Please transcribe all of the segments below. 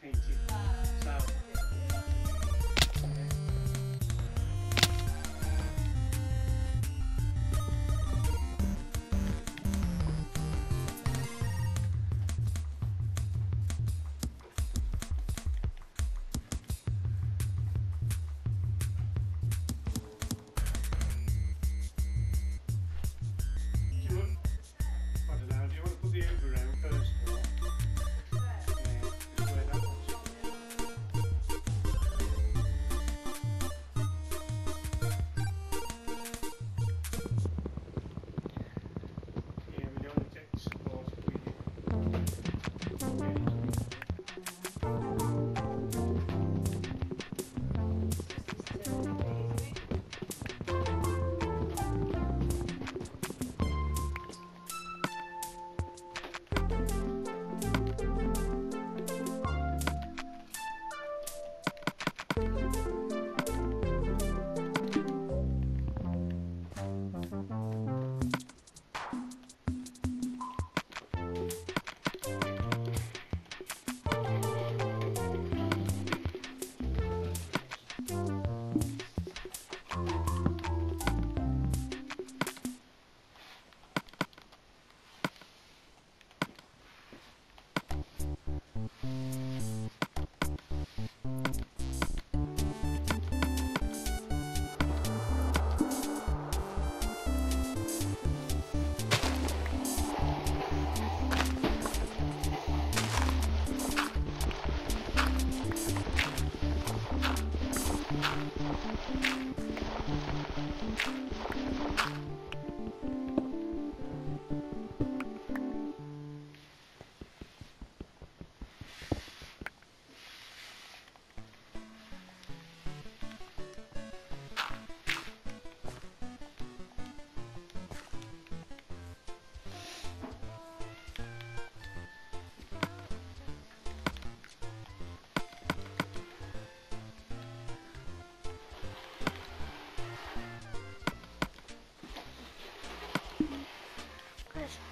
painting.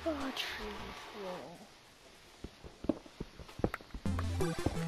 Where's battery for? Button.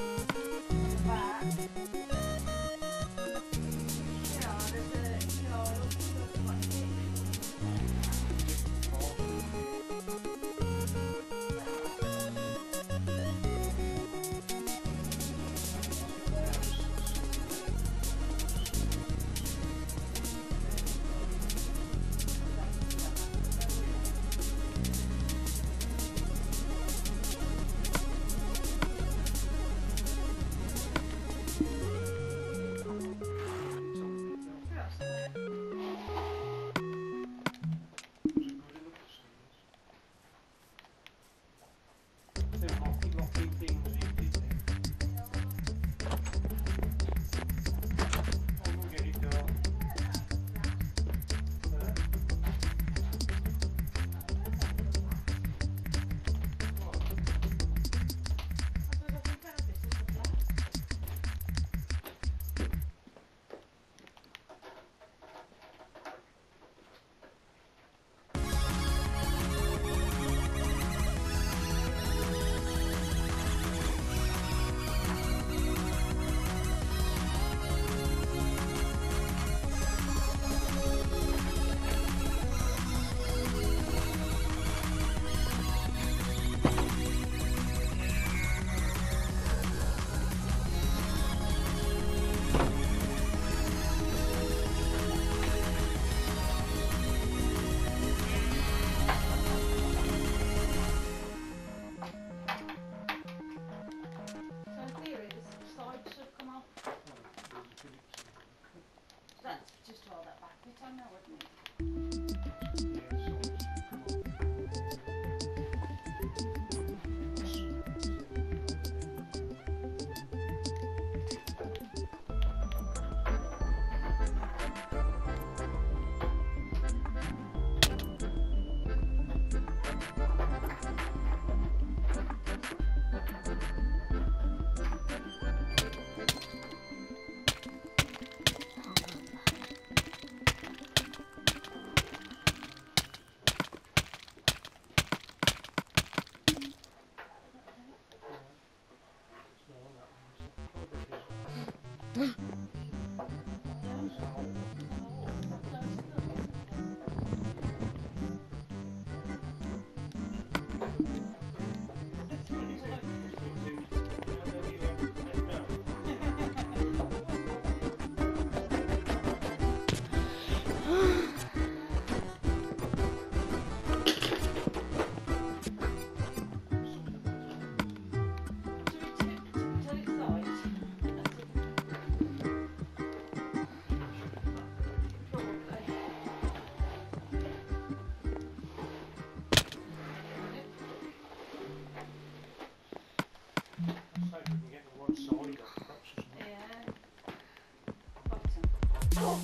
Oh, I know it. Oh.